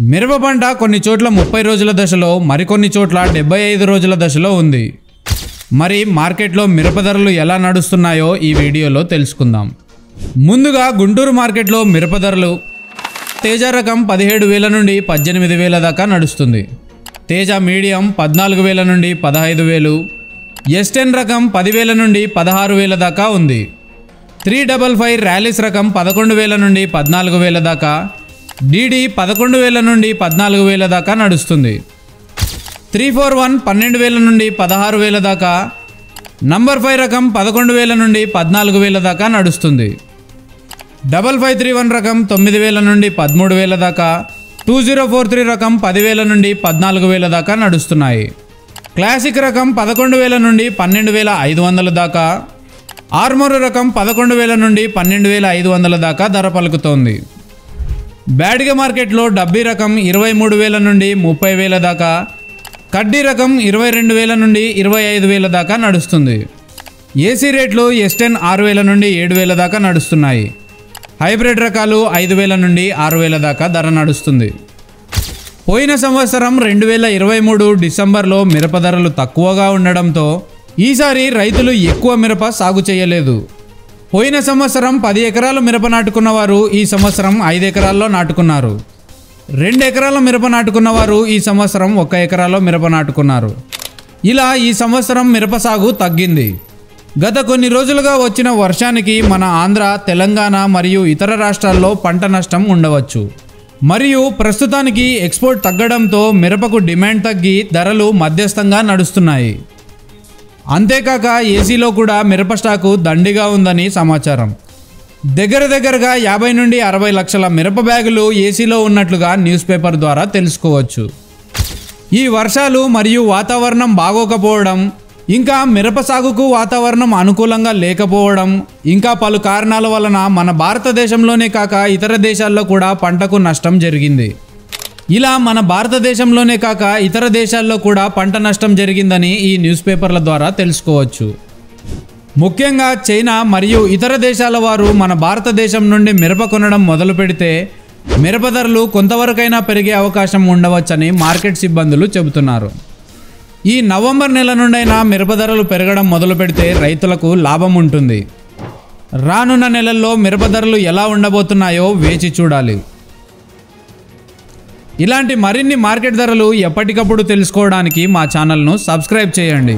మిరప పంట కొన్ని చోట్ల ముప్పై రోజుల దశలో మరికొన్ని చోట్ల డెబ్బై ఐదు రోజుల దశలో ఉంది. మరి మార్కెట్లో మిరప ధరలు ఎలా నడుస్తున్నాయో ఈ వీడియోలో తెలుసుకుందాం. ముందుగా గుంటూరు మార్కెట్లో మిరప ధరలు తేజ రకం పదిహేడు వేల నుండి పద్దెనిమిది వేల దాకా నడుస్తుంది. తేజ మీడియం పద్నాలుగు వేల నుండి పదహైదు వేలు ఎస్టెన్ రకం పదివేల నుండి పదహారు వేల దాకా ఉంది. త్రీ డబల్ ఫైవ్ ర్యాలీస్ రకం పదకొండు వేల నుండి పద్నాలుగు వేల దాకా డీడీ పదకొండు వేల నుండి పద్నాలుగు వేల దాకా నడుస్తుంది. త్రీ ఫోర్ వన్ పన్నెండు వేల నుండి పదహారు వేల దాకా నంబర్ ఫైవ్ రకం పదకొండు వేల నుండి పద్నాలుగు వేల దాకా నడుస్తుంది. డబల్ ఫైవ్ త్రీ వన్ రకం తొమ్మిది వేల నుండి పదమూడు వేల దాకా టూ జీరో ఫోర్ త్రీ రకం పదివేల నుండి పద్నాలుగు వేల దాకా నడుస్తున్నాయి. క్లాసిక్ రకం పదకొండు వేల నుండి పన్నెండు వేల ఐదు వందల దాకా ఆర్మోర్ రకం పదకొండు వేల నుండి పన్నెండు వేల ఐదు వందల దాకా ధర పలుకుతోంది. బ్యాడిగ మార్కెట్లో డబ్బీ రకం ఇరవై మూడు వేల నుండి ముప్పై వేల దాకా కడ్డీ రకం ఇరవై రెండు వేల నుండి ఇరవై ఐదు వేల దాకా నడుస్తుంది. ఏసీ రేట్లు ఎస్టెన్ ఆరు వేల నుండి ఏడు వేల దాకా నడుస్తున్నాయి. హైబ్రిడ్ రకాలు ఐదు వేల నుండి ఆరు వేల దాకా ధర నడుస్తుంది. పోయిన సంవత్సరం రెండు వేల ఇరవై మూడు డిసెంబర్లో మిరప ధరలు తక్కువగా ఉండడంతో ఈసారి రైతులు ఎక్కువ మిరప సాగు చేయలేదు. పోయిన సంవత్సరం పది ఎకరాలు మిరప నాటుకున్న వారు ఈ సంవత్సరం ఐదు ఎకరాల్లో నాటుకున్నారు. రెండు ఎకరాల మిరప నాటుకున్న వారు ఈ సంవత్సరం ఒక ఎకరాలో మిరప నాటుకున్నారు. ఇలా ఈ సంవత్సరం మిరప సాగు తగ్గింది. గత కొన్ని రోజులుగా వచ్చిన వర్షానికి మన ఆంధ్ర తెలంగాణ మరియు ఇతర రాష్ట్రాల్లో పంట నష్టం ఉండవచ్చు. మరియు ప్రస్తుతానికి ఎక్స్పోర్ట్ తగ్గడంతో మిరపకు డిమాండ్ తగ్గి ధరలు మధ్యస్థంగా నడుస్తున్నాయి. అంతేకాక ఏసీలో కూడా మిరప స్టాకు దండిగా ఉందని సమాచారం. దగ్గర దగ్గరగా యాభై నుండి అరవై లక్షల మిరప బ్యాగులు ఏసీలో ఉన్నట్లుగా న్యూస్ పేపర్ ద్వారా తెలుసుకోవచ్చు. ఈ వర్షాలు మరియు వాతావరణం బాగోకపోవడం ఇంకా మిరప సాగుకు వాతావరణం అనుకూలంగా లేకపోవడం ఇంకా పలు కారణాల వలన మన భారతదేశంలోనే కాక ఇతర దేశాల్లో కూడా పంటకు నష్టం జరిగింది. ఇలా మన భారతదేశంలోనే కాక ఇతర దేశాల్లో కూడా పంట నష్టం జరిగిందని ఈ న్యూస్ పేపర్ల ద్వారా తెలుసుకోవచ్చు. ముఖ్యంగా చైనా మరియు ఇతర దేశాల వారు మన భారతదేశం నుండి మిరప కొనడం మొదలు పెడితే మిరప ధరలు కొంతవరకైనా పెరిగే అవకాశం ఉండవచ్చని మార్కెట్ సిబ్బందులు చెబుతున్నారు. ఈ నవంబర్ నెల నుండైనా మిరప ధరలు పెరగడం మొదలు పెడితే రైతులకు లాభం ఉంటుంది. రానున్న నెలల్లో మిరప ధరలు ఎలా ఉండబోతున్నాయో వేచి చూడాలి. ఇలాంటి మరిన్ని మార్కెట్ ధరలు ఎప్పటికప్పుడు తెలుసుకోవడానికి మా ఛానల్ను సబ్స్క్రైబ్ చేయండి.